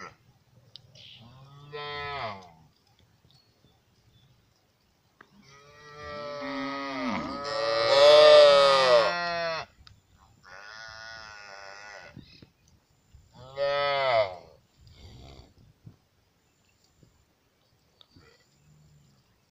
Yeah.